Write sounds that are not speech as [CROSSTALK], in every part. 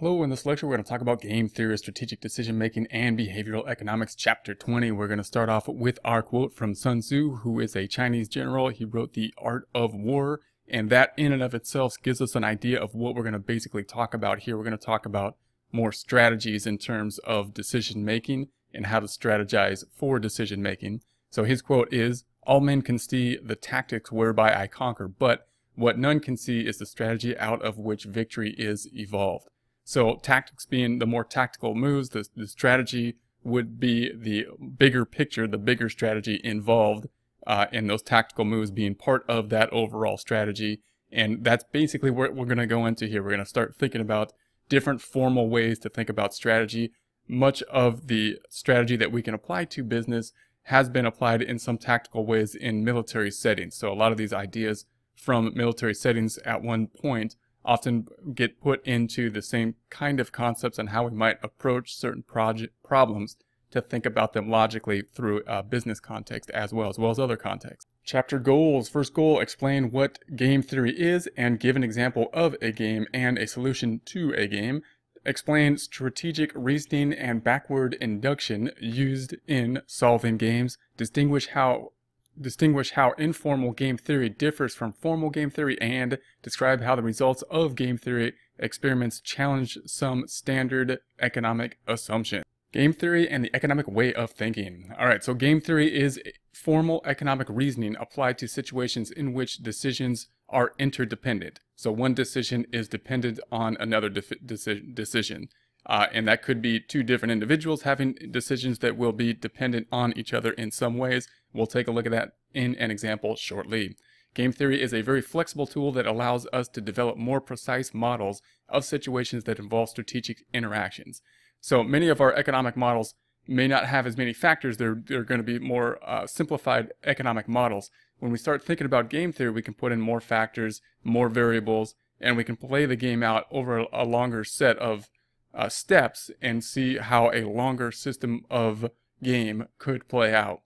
Hello, in this lecture we're going to talk about game theory, strategic decision making, and behavioral economics, chapter 20. We're going to start off with our quote from Sun Tzu, who is a Chinese general. He wrote The Art of War, and that in and of itself gives us an idea of what we're going to basically talk about here. We're going to talk about more strategies in terms of decision making and how to strategize for decision making. So his quote is, All men can see the tactics whereby I conquer, but what none can see is the strategy out of which victory is evolved. So tactics being the more tactical moves, the, the strategy would be the bigger picture, the bigger strategy involved uh, in those tactical moves being part of that overall strategy. And that's basically what we're going to go into here. We're going to start thinking about different formal ways to think about strategy. Much of the strategy that we can apply to business has been applied in some tactical ways in military settings. So a lot of these ideas from military settings at one point often get put into the same kind of concepts and how we might approach certain project problems to think about them logically through a business context as well, as well as other contexts. Chapter goals. First goal, explain what game theory is and give an example of a game and a solution to a game. Explain strategic reasoning and backward induction used in solving games. Distinguish how distinguish how informal game theory differs from formal game theory, and describe how the results of game theory experiments challenge some standard economic assumptions. Game theory and the economic way of thinking. All right, so game theory is formal economic reasoning applied to situations in which decisions are interdependent. So one decision is dependent on another deci decision. Uh, and that could be two different individuals having decisions that will be dependent on each other in some ways. We'll take a look at that in an example shortly. Game theory is a very flexible tool that allows us to develop more precise models of situations that involve strategic interactions. So many of our economic models may not have as many factors. They're, they're going to be more uh, simplified economic models. When we start thinking about game theory, we can put in more factors, more variables, and we can play the game out over a longer set of uh, steps and see how a longer system of game could play out.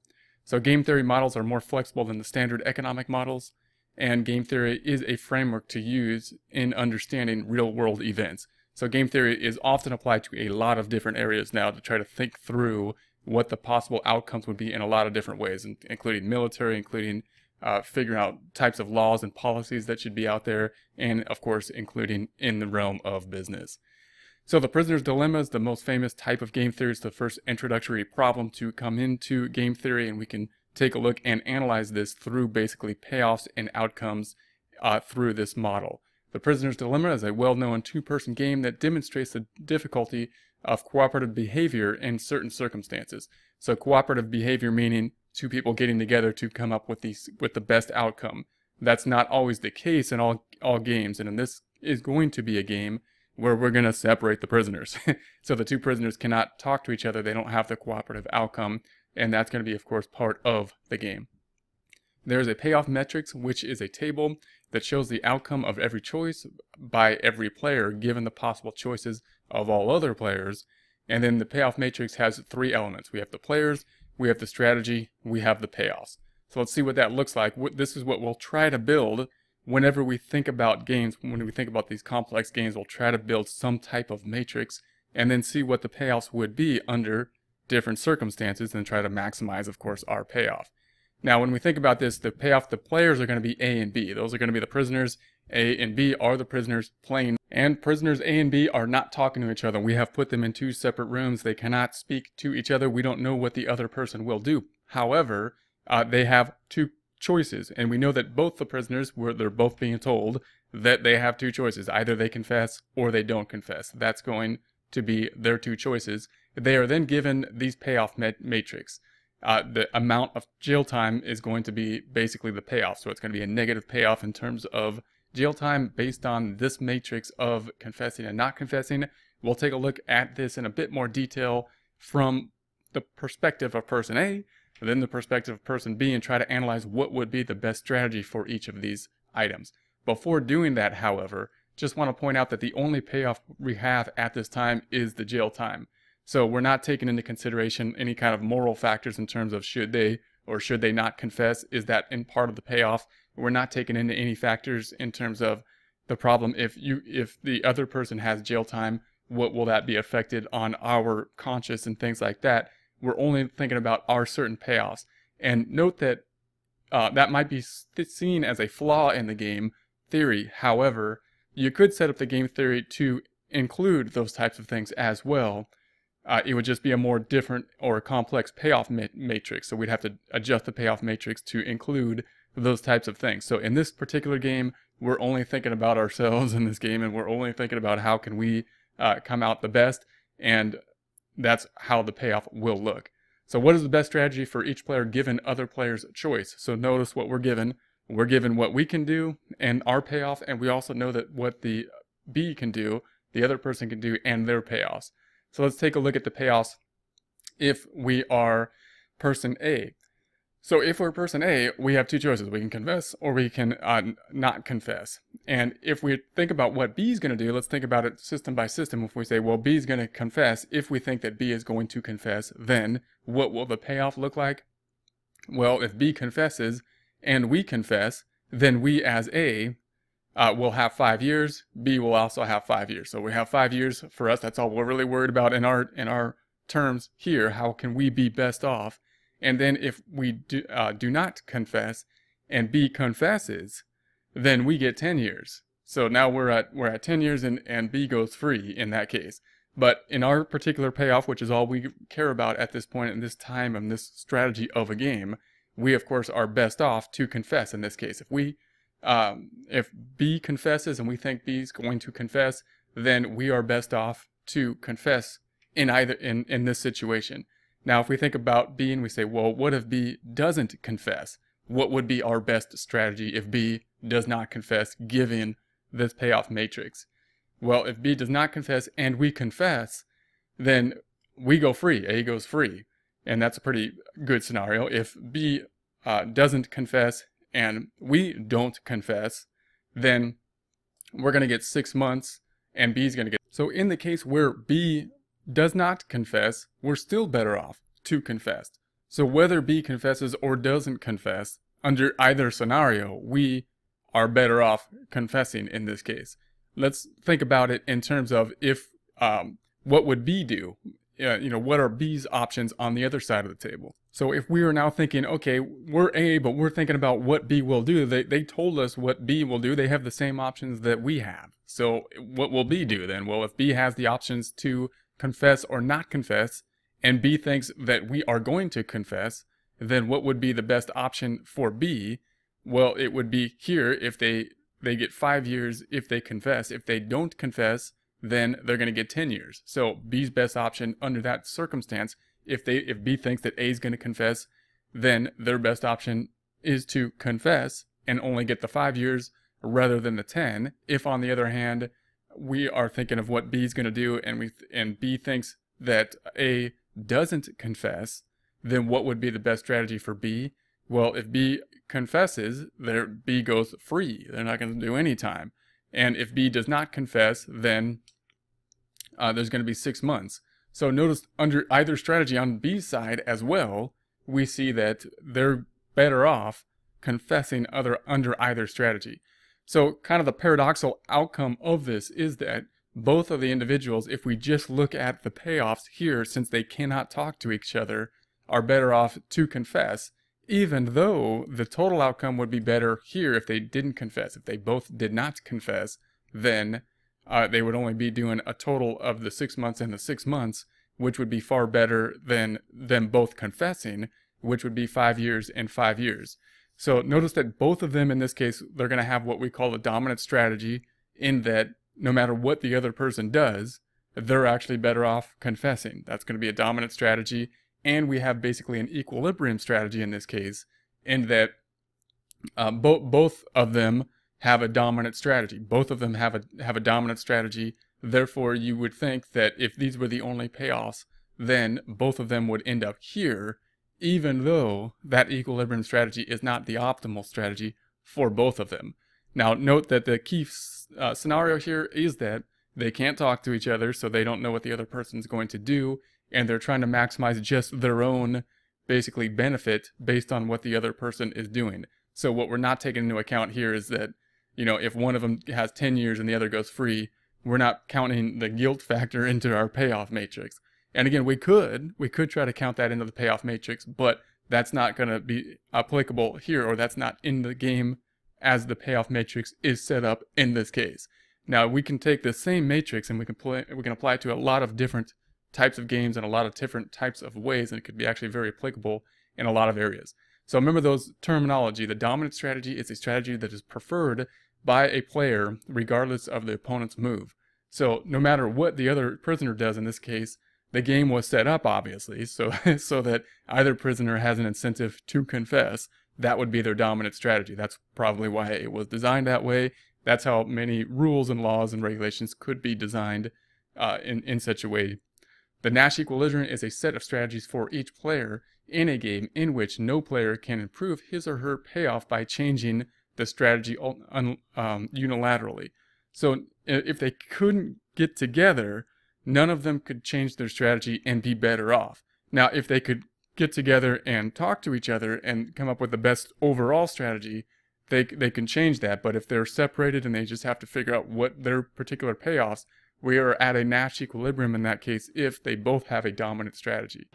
So game theory models are more flexible than the standard economic models, and game theory is a framework to use in understanding real world events. So game theory is often applied to a lot of different areas now to try to think through what the possible outcomes would be in a lot of different ways, including military, including uh, figuring out types of laws and policies that should be out there, and of course, including in the realm of business. So the prisoner's dilemma is the most famous type of game theory. It's the first introductory problem to come into game theory, and we can take a look and analyze this through basically payoffs and outcomes uh, through this model. The prisoner's dilemma is a well-known two-person game that demonstrates the difficulty of cooperative behavior in certain circumstances. So cooperative behavior meaning two people getting together to come up with these with the best outcome. That's not always the case in all all games, and in this is going to be a game where we're going to separate the prisoners. [LAUGHS] so the two prisoners cannot talk to each other. They don't have the cooperative outcome. And that's going to be, of course, part of the game. There's a payoff matrix, which is a table that shows the outcome of every choice by every player given the possible choices of all other players. And then the payoff matrix has three elements. We have the players, we have the strategy, we have the payoffs. So let's see what that looks like. This is what we'll try to build whenever we think about games, when we think about these complex games, we'll try to build some type of matrix and then see what the payoffs would be under different circumstances and try to maximize, of course, our payoff. Now, when we think about this, the payoff, the players are going to be A and B. Those are going to be the prisoners. A and B are the prisoners playing. And prisoners A and B are not talking to each other. We have put them in two separate rooms. They cannot speak to each other. We don't know what the other person will do. However, uh, they have two choices. And we know that both the prisoners were they're both being told that they have two choices. Either they confess or they don't confess. That's going to be their two choices. They are then given these payoff matrix. Uh, the amount of jail time is going to be basically the payoff. So it's going to be a negative payoff in terms of jail time based on this matrix of confessing and not confessing. We'll take a look at this in a bit more detail from the perspective of person A then the perspective of person B and try to analyze what would be the best strategy for each of these items. Before doing that, however, just want to point out that the only payoff we have at this time is the jail time. So we're not taking into consideration any kind of moral factors in terms of should they or should they not confess? Is that in part of the payoff? We're not taking into any factors in terms of the problem if you if the other person has jail time what will that be affected on our conscience and things like that. We're only thinking about our certain payoffs. And note that uh, that might be seen as a flaw in the game theory. However, you could set up the game theory to include those types of things as well. Uh, it would just be a more different or complex payoff ma matrix. So we'd have to adjust the payoff matrix to include those types of things. So in this particular game, we're only thinking about ourselves [LAUGHS] in this game and we're only thinking about how can we uh, come out the best. And that's how the payoff will look. So what is the best strategy for each player given other players' choice? So notice what we're given. We're given what we can do and our payoff, and we also know that what the B can do, the other person can do, and their payoffs. So let's take a look at the payoffs if we are person A. So if we're person A, we have two choices. We can confess or we can uh, not confess. And if we think about what B is going to do, let's think about it system by system. If we say, well, B is going to confess, if we think that B is going to confess, then what will the payoff look like? Well, if B confesses and we confess, then we as A uh, will have five years. B will also have five years. So we have five years for us. That's all we're really worried about in our in our terms here. How can we be best off? And then if we do, uh, do not confess and B confesses, then we get 10 years. So now we're at, we're at 10 years and, and B goes free in that case. But in our particular payoff, which is all we care about at this point in this time and this strategy of a game, we of course are best off to confess in this case. If we, um, if B confesses and we think B is going to confess, then we are best off to confess in either in, in this situation. Now, if we think about B and we say, well, what if B doesn't confess? What would be our best strategy if B does not confess given this payoff matrix? Well, if B does not confess and we confess, then we go free. A goes free. And that's a pretty good scenario. If B uh, doesn't confess and we don't confess, then we're going to get six months and B is going to get. So in the case where B does not confess, we're still better off to confess. So whether B confesses or doesn't confess, under either scenario, we are better off confessing in this case. Let's think about it in terms of if, um, what would B do? You know, what are B's options on the other side of the table? So if we are now thinking, okay, we're A, but we're thinking about what B will do, they, they told us what B will do. They have the same options that we have. So what will B do then? Well, if B has the options to confess or not confess, and B thinks that we are going to confess, then what would be the best option for B? Well, it would be here if they they get five years if they confess. If they don't confess, then they're going to get 10 years. So B's best option under that circumstance, if they if B thinks that A is going to confess, then their best option is to confess and only get the five years rather than the 10. If on the other hand, we are thinking of what B is going to do, and we and B thinks that A doesn't confess, then what would be the best strategy for B? Well, if B confesses, there B goes free. They're not going to do any time. And if B does not confess, then uh, there's going to be six months. So notice under either strategy on B's side as well, we see that they're better off confessing other under either strategy. So kind of the paradoxical outcome of this is that both of the individuals, if we just look at the payoffs here, since they cannot talk to each other, are better off to confess, even though the total outcome would be better here if they didn't confess. If they both did not confess, then uh, they would only be doing a total of the six months and the six months, which would be far better than them both confessing, which would be five years and five years. So notice that both of them in this case, they're going to have what we call a dominant strategy in that no matter what the other person does, they're actually better off confessing. That's going to be a dominant strategy. And we have basically an equilibrium strategy in this case in that uh, bo- both of them have a dominant strategy. Both of them have a, have a dominant strategy. Therefore, you would think that if these were the only payoffs, then both of them would end up here even though that equilibrium strategy is not the optimal strategy for both of them. Now, note that the key uh, scenario here is that they can't talk to each other, so they don't know what the other person's going to do, and they're trying to maximize just their own, basically, benefit based on what the other person is doing. So what we're not taking into account here is that, you know, if one of them has 10 years and the other goes free, we're not counting the guilt [LAUGHS] factor into our payoff matrix. And again, we could, we could try to count that into the payoff matrix, but that's not going to be applicable here, or that's not in the game as the payoff matrix is set up in this case. Now we can take the same matrix and we can play, we can apply it to a lot of different types of games and a lot of different types of ways, and it could be actually very applicable in a lot of areas. So remember those terminology. The dominant strategy is a strategy that is preferred by a player regardless of the opponent's move. So no matter what the other prisoner does in this case, the game was set up obviously so [LAUGHS] so that either prisoner has an incentive to confess. That would be their dominant strategy. That's probably why it was designed that way. That's how many rules and laws and regulations could be designed uh, in, in such a way. The Nash equilibrium is a set of strategies for each player in a game in which no player can improve his or her payoff by changing the strategy um, unilaterally. So if they couldn't get together, none of them could change their strategy and be better off. Now, if they could get together and talk to each other and come up with the best overall strategy, they, they can change that. But if they're separated and they just have to figure out what their particular payoffs, we are at a Nash equilibrium in that case if they both have a dominant strategy.